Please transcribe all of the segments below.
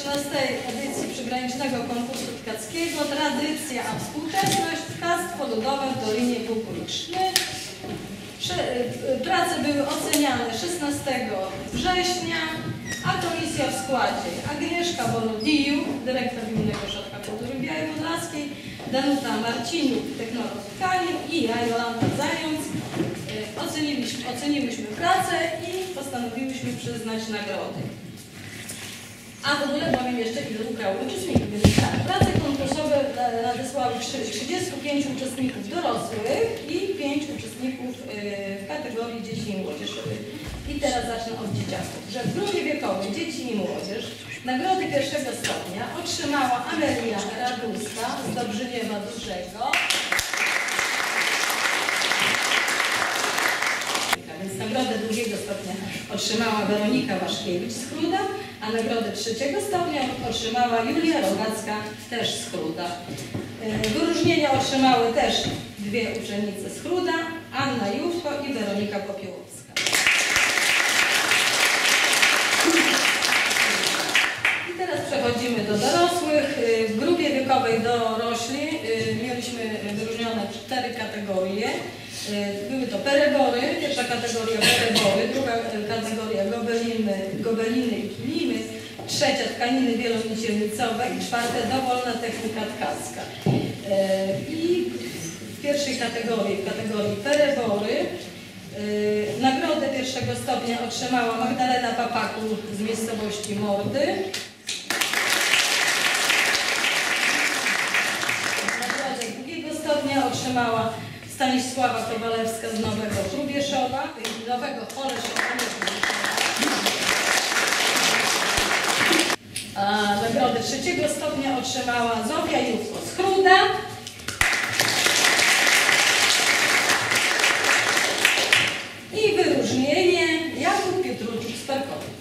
13 edycji przygranicznego konkursu tkackiego Tradycja a współczesność tkactwo ludowe w Dolinie Bukuliczny. Y, Prace były oceniane 16 września, a komisja w składzie Agnieszka Bolodiju, dyrektor Gminnego Ośrodka Kultury Białej Podlaskiej, Danuta Marciniuk, technolog tkanin i ja, Jolanta Zając. Y, Oceniliśmy, oceniłyśmy pracę i postanowiłyśmy przyznać nagrody. A w ogóle powiem jeszcze, ile ubrało uczestników. Tak, prace konkursowe nadesłały trzy- 35 uczestników dorosłych i 5 uczestników e, w kategorii dzieci i młodzież. I teraz zacznę od dzieciaków. Że w grupie wiekowej dzieci i młodzież nagrody pierwszego stopnia otrzymała Amelia Raduska z Dobrzyniewa Dużego. Więc nagrodę drugiego stopnia otrzymała Weronika Waszkiewicz z Chruda, a nagrodę trzeciego stopnia otrzymała Julia Rogacka też z Chruda. E, Wyróżnienia otrzymały też dwie uczennice z Chruda, Anna Jówko i Weronika Popiołowska. I teraz przechodzimy do dorosłych. Y, W grupie wiekowej dorośli y, mieliśmy wyróżnione cztery kategorie. Były to perebory, pierwsza kategoria perebory, druga kategoria gobeliny, gobeliny i trzecia tkaniny wielonicielnicowe i czwarta dowolna technika tkacka. Y, I w pierwszej kategorii, w kategorii perebory, y, nagrodę pierwszego stopnia otrzymała Magdalena Papaku z miejscowości Mordy. Nagrodę drugiego stopnia otrzymała Stanisława Kowalewska z Nowego Hrubieszowa, y, Nowego Choleszowa. Nagrodę trzeciego stopnia otrzymała Zofia Jówko z Chruda. I wyróżnienie Jakub Pietruczuk z Parkowic.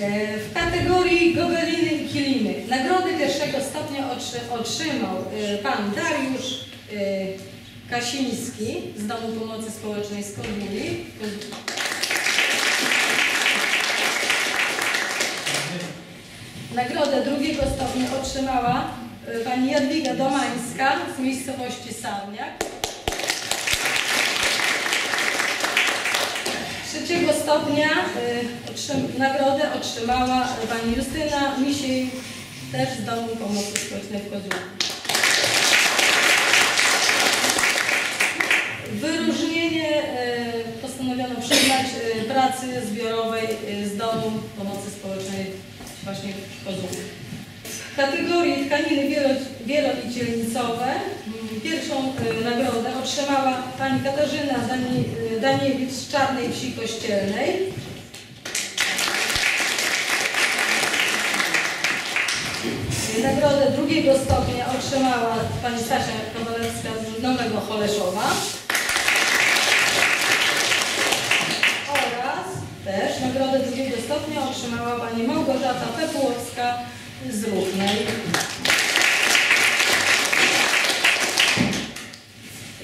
E, W kategorii gobeliny i kilimy nagrody pierwszego stopnia otrzy- otrzymał e, pan Dariusz e, Kasiński z Domu Pomocy Społecznej z Korbuli. Nagrodę drugiego stopnia otrzymała e, pani Jadwiga Domańska z miejscowości Sarniak. Trzeciego stopnia y, otrzym, nagrodę otrzymała y, pani Justyna Misiej, też z Domu Pomocy Społecznej w Kozłówku. Wyróżnienie y, postanowiono przyznać y, pracy zbiorowej y, z Domu Pomocy Społecznej właśnie w Kozłówku. W kategorii tkaniny wielo- wielolicielnicowe mm, pierwszą y, nagrodę otrzymała pani Katarzyna y, Daniewicz z Czarnej Wsi Kościelnej. Nagrodę drugiego stopnia otrzymała pani Stasia Kowalewska z Nowego Choleszowa. Oraz też nagrodę drugiego stopnia otrzymała pani Małgorzata Pepułowska z Równej.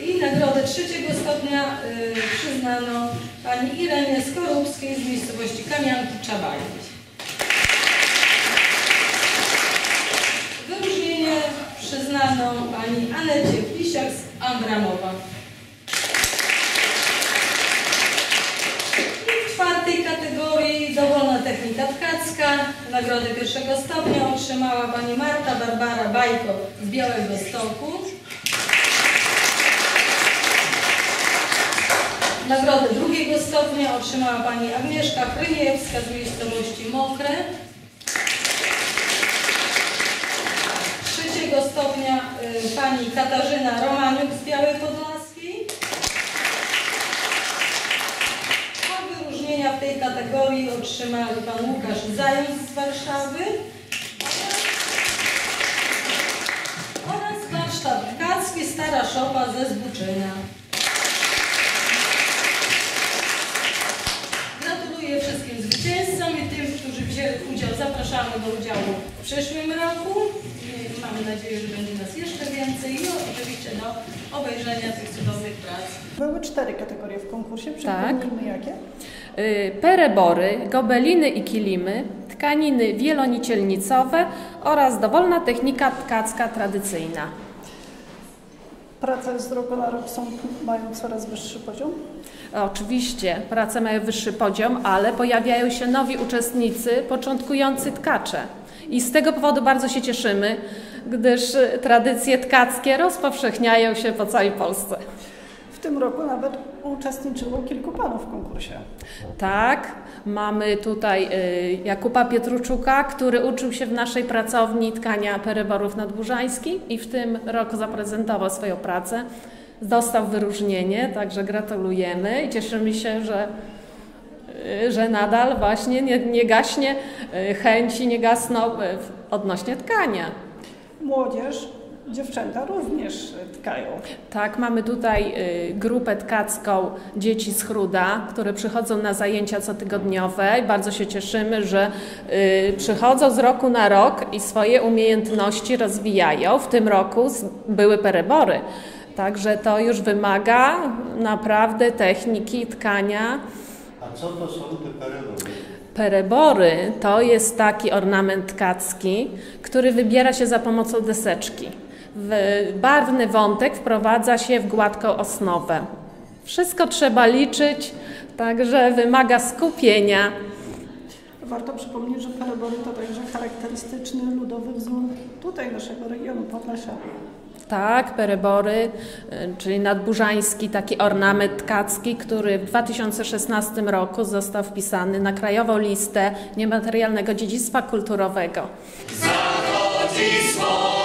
I nagrodę trzeciego stopnia y, przyznano pani Irenie Skorupskiej z miejscowości Kamianki Czabajki. Wyróżnienie przyznano pani Anecie Pisiak z Ambramowa. I w czwartej kategorii technika tkacka. Nagrodę pierwszego stopnia otrzymała pani Marta Barbara Bajko z Białego Stoku. Nagrodę drugiego stopnia otrzymała pani Agnieszka Kryniewska z miejscowości Mokre. Trzeciego stopnia y, pani Katarzyna Romaniuk z Białej Podlaskiej. A wyróżnienia w tej kategorii otrzymali pan Łukasz Zając z Warszawy oraz warsztat tkacki Stara Szopa ze Zbuczyna. Gratuluję wszystkim zwycięzcom i tym, którzy wzięli udział. Zapraszamy do udziału przyszłym roku. Mamy nadzieję, że będzie nas jeszcze więcej i oczywiście do obejrzenia tych cudownych. Były cztery kategorie w konkursie, Tak. przypomnijmy jakie. Y, perebory, gobeliny i kilimy, tkaniny wielonicielnicowe oraz dowolna technika tkacka tradycyjna. Prace z roku na rok są, mają coraz wyższy poziom. Oczywiście prace mają wyższy poziom, ale pojawiają się nowi uczestnicy, początkujący tkacze. I z tego powodu bardzo się cieszymy, gdyż tradycje tkackie rozpowszechniają się po całej Polsce. W tym roku nawet uczestniczyło kilku panów w konkursie. Tak, mamy tutaj y, Jakuba Pietruczuka, który uczył się w naszej pracowni tkania peryborów nadburzańskich i w tym roku zaprezentował swoją pracę. Dostał wyróżnienie, także gratulujemy i cieszymy się, że, y, że nadal właśnie nie, nie gaśnie y, chęci, nie gasną odnośnie tkania. Młodzież, dziewczęta również tkają. Tak, mamy tutaj y, grupę tkacką dzieci z Chruda, które przychodzą na zajęcia cotygodniowe i bardzo się cieszymy, że y, przychodzą z roku na rok i swoje umiejętności rozwijają. W tym roku były perebory, także to już wymaga naprawdę techniki tkania. A co to są te perebory? Perebory to jest taki ornament tkacki, który wybiera się za pomocą deseczki. W barwny wątek wprowadza się w gładką osnowę. Wszystko trzeba liczyć, także wymaga skupienia. Warto przypomnieć, że perebory to także charakterystyczny ludowy wzór tutaj naszego regionu Podlasia. Tak, perebory, czyli nadburzański taki ornament tkacki, który w 2016 roku został wpisany na krajową listę niematerialnego dziedzictwa kulturowego. Zachodzi słońce.